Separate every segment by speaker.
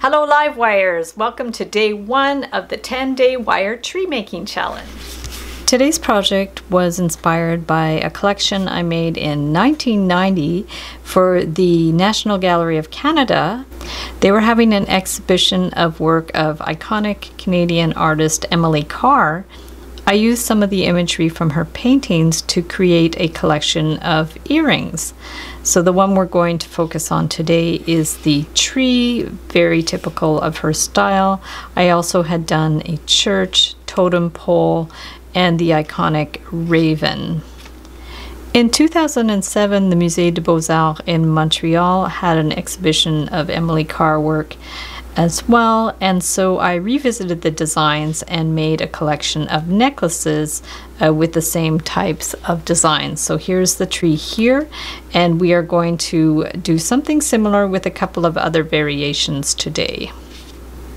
Speaker 1: Hello live wires! Welcome to day one of the 10 day wire tree making challenge. Today's project was inspired by a collection I made in 1990 for the National Gallery of Canada. They were having an exhibition of work of iconic Canadian artist Emily Carr. I used some of the imagery from her paintings to create a collection of earrings. So the one we're going to focus on today is the tree, very typical of her style. I also had done a church, totem pole, and the iconic raven. In 2007, the Musée des Beaux-Arts in Montreal had an exhibition of Emily Carr work as well, and so I revisited the designs and made a collection of necklaces uh, with the same types of designs. So here's the tree here, and we are going to do something similar with a couple of other variations today.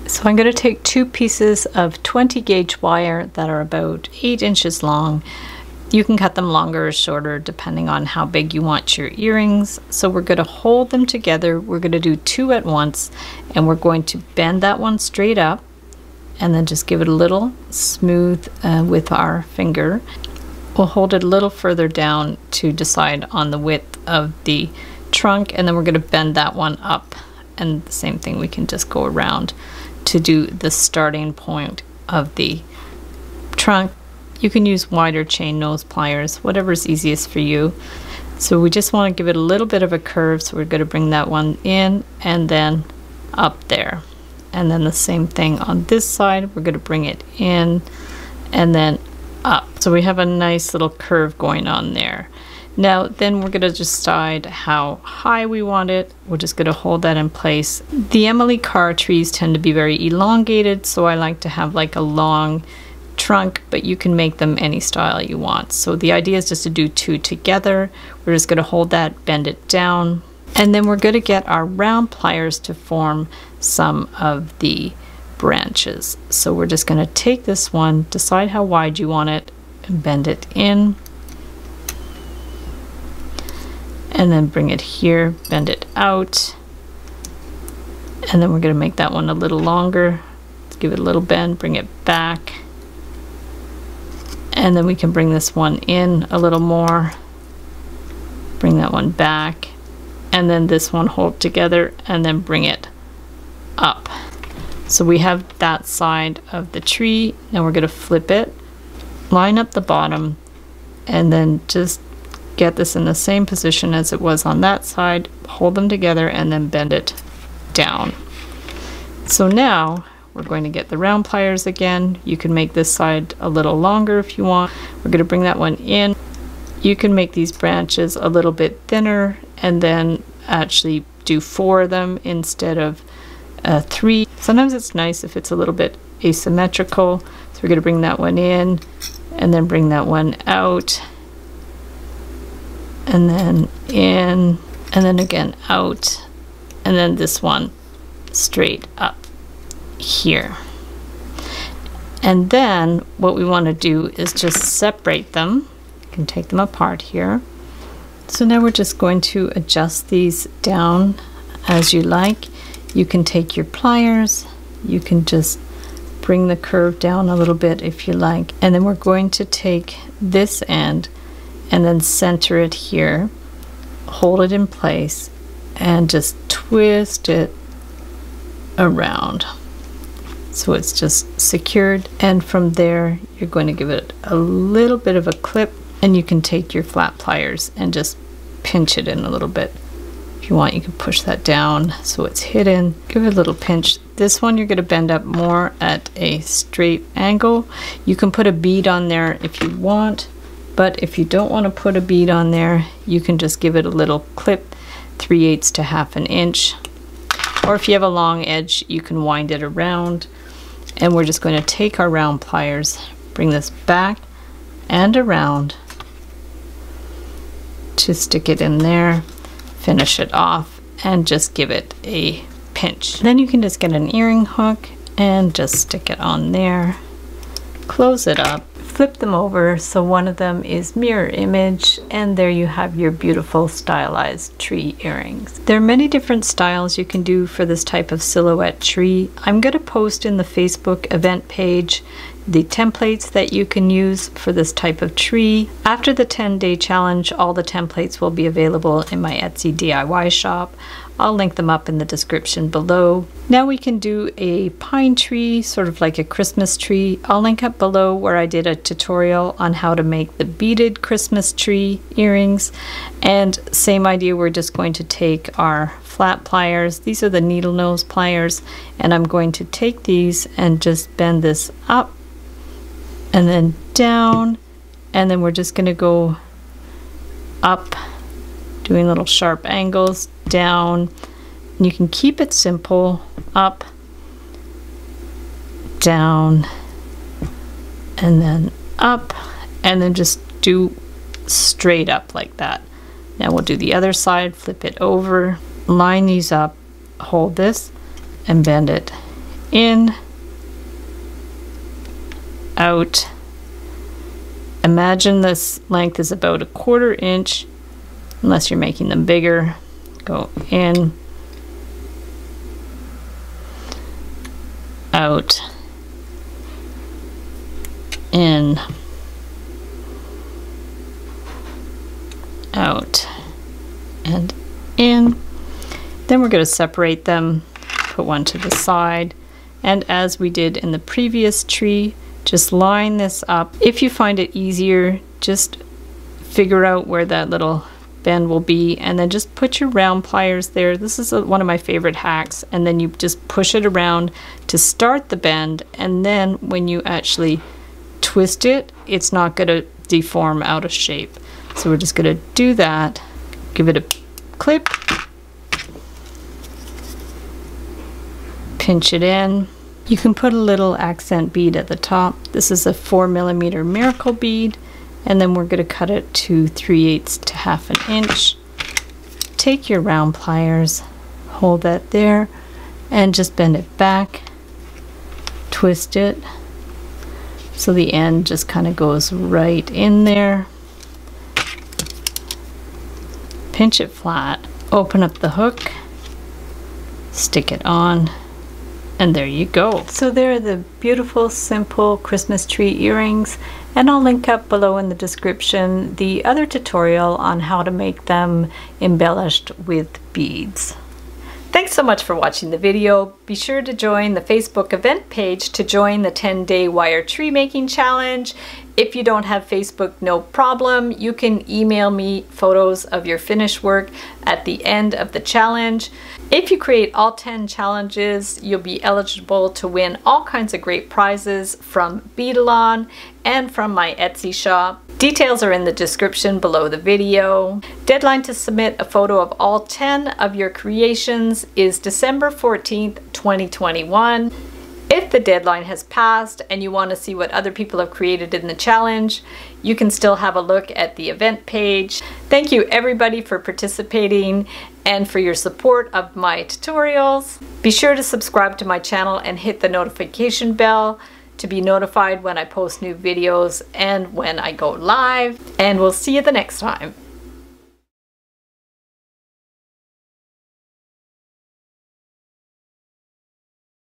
Speaker 1: So I'm going to take two pieces of 20 gauge wire that are about 8 inches long. You can cut them longer or shorter depending on how big you want your earrings. So we're going to hold them together. We're going to do two at once and we're going to bend that one straight up and then just give it a little smooth uh, with our finger. We'll hold it a little further down to decide on the width of the trunk and then we're going to bend that one up and the same thing we can just go around to do the starting point of the trunk. You can use wider chain nose pliers, whatever's easiest for you. So we just want to give it a little bit of a curve, so we're going to bring that one in and then up there. And then the same thing on this side, we're going to bring it in and then up. So we have a nice little curve going on there. Now then we're going to decide how high we want it. We're just going to hold that in place. The Emily Carr trees tend to be very elongated so I like to have like a long trunk but you can make them any style you want. So the idea is just to do two together. We're just going to hold that, bend it down and then we're going to get our round pliers to form some of the branches. So we're just going to take this one, decide how wide you want it and bend it in and then bring it here, bend it out. And then we're going to make that one a little longer. Let's give it a little bend, bring it back. And then we can bring this one in a little more. Bring that one back. And then this one hold together and then bring it up. So we have that side of the tree. Now we're going to flip it, line up the bottom, and then just get this in the same position as it was on that side, hold them together, and then bend it down. So now we're going to get the round pliers again. You can make this side a little longer if you want. We're going to bring that one in. You can make these branches a little bit thinner and then actually do four of them instead of uh, three. Sometimes it's nice if it's a little bit asymmetrical. So we're going to bring that one in and then bring that one out and then in and then again out and then this one straight up here. And then what we want to do is just separate them. You can take them apart here. So now we're just going to adjust these down as you like. You can take your pliers. You can just bring the curve down a little bit if you like. And then we're going to take this end and then center it here, hold it in place, and just twist it around. So it's just secured, and from there, you're going to give it a little bit of a clip, and you can take your flat pliers and just pinch it in a little bit. If you want, you can push that down so it's hidden. Give it a little pinch. This one you're going to bend up more at a straight angle. You can put a bead on there if you want but if you don't want to put a bead on there, you can just give it a little clip, 3 eighths to half an inch. Or if you have a long edge, you can wind it around. And we're just going to take our round pliers, bring this back and around to stick it in there, finish it off, and just give it a pinch. Then you can just get an earring hook and just stick it on there, close it up, flip them over so one of them is mirror image and there you have your beautiful stylized tree earrings. There are many different styles you can do for this type of silhouette tree. I'm going to post in the Facebook event page the templates that you can use for this type of tree. After the 10 day challenge, all the templates will be available in my Etsy DIY shop. I'll link them up in the description below. Now we can do a pine tree, sort of like a Christmas tree. I'll link up below where I did a tutorial on how to make the beaded Christmas tree earrings. And same idea, we're just going to take our flat pliers. These are the needle nose pliers. And I'm going to take these and just bend this up and then down. And then we're just gonna go up doing little sharp angles down. And you can keep it simple, up, down, and then up, and then just do straight up like that. Now we'll do the other side, flip it over, line these up, hold this, and bend it in, out. Imagine this length is about a quarter inch unless you're making them bigger. Go in, out, in, out, and in. Then we're going to separate them, put one to the side, and as we did in the previous tree, just line this up. If you find it easier, just figure out where that little bend will be and then just put your round pliers there. This is a, one of my favorite hacks and then you just push it around to start the bend and then when you actually twist it, it's not going to deform out of shape. So we're just going to do that, give it a clip, pinch it in. You can put a little accent bead at the top. This is a 4 millimeter miracle bead and then we're going to cut it to 3 eighths to half an inch. Take your round pliers, hold that there, and just bend it back, twist it, so the end just kind of goes right in there. Pinch it flat, open up the hook, stick it on, and there you go. So there are the beautiful, simple Christmas tree earrings. And I'll link up below in the description the other tutorial on how to make them embellished with beads. Thanks so much for watching the video. Be sure to join the Facebook event page to join the 10-day wire tree making challenge. If you don't have Facebook, no problem. You can email me photos of your finished work at the end of the challenge. If you create all 10 challenges, you'll be eligible to win all kinds of great prizes from Beadalon and from my Etsy shop. Details are in the description below the video. Deadline to submit a photo of all 10 of your creations is December 14th, 2021. The deadline has passed and you want to see what other people have created in the challenge, you can still have a look at the event page. Thank you everybody for participating and for your support of my tutorials. Be sure to subscribe to my channel and hit the notification bell to be notified when I post new videos and when I go live. And we'll see you the next time.